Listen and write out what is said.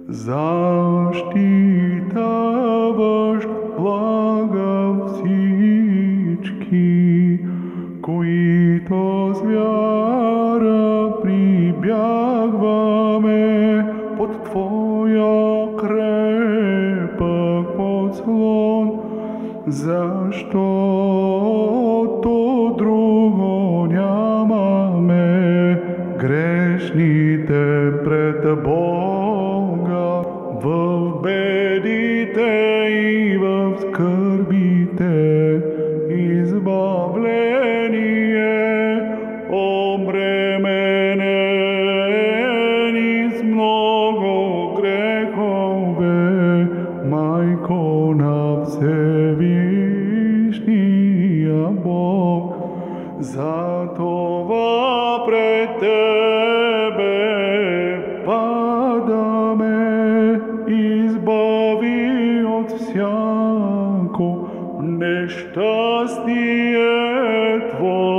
Защитаващ блага всички, които с вяра прибягваме под Твоя крепък подслон, защото друго нямаме грешните пред Бога Jedite i v skrbite, izbavljeni je obremenjeni z mnogo grehove, majko na vsevišnija Bog. Zato vapre tebe padame in избави от всяко нещастие Твое.